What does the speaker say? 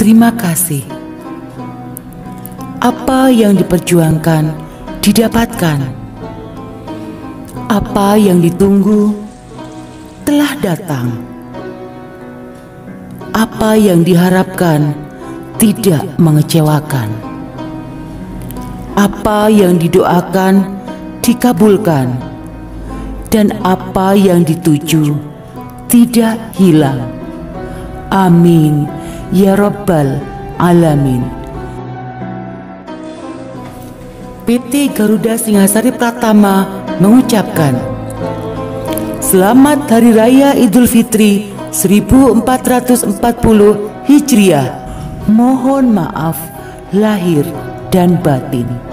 Terima kasih. Apa yang diperjuangkan didapatkan. Apa yang ditunggu telah datang. Apa yang diharapkan tidak mengecewakan. Apa yang didoakan dikabulkan, dan apa yang dituju tidak hilang. Amin ya Rabbal 'Alamin. PT Garuda Singasari Pratama mengucapkan Selamat Hari Raya Idul Fitri 1440 Hijriah. Mohon maaf lahir dan batin.